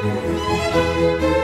Música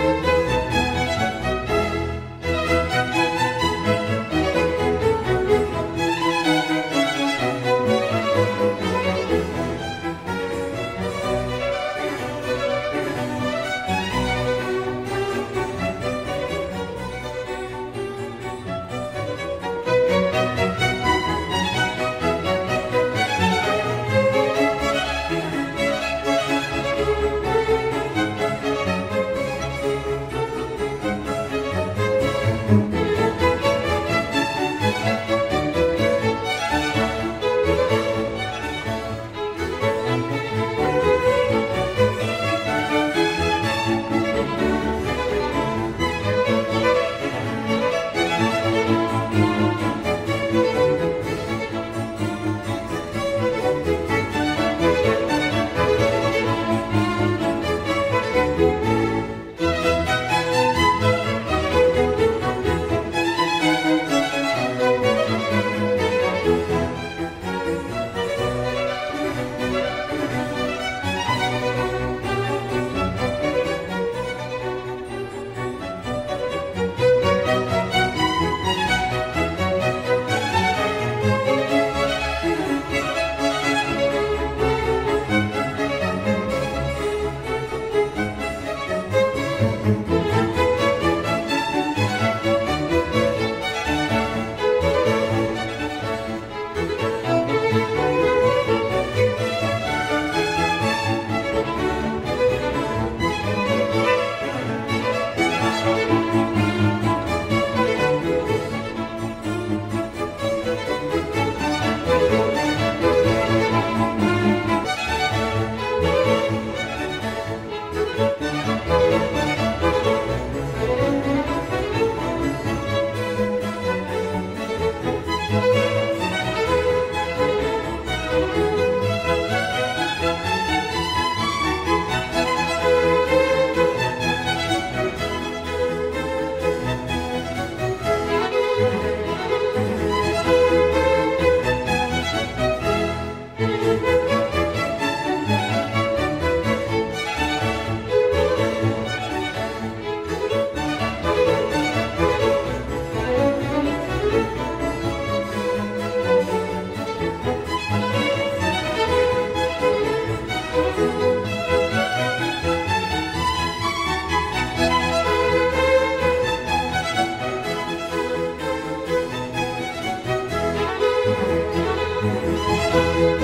Música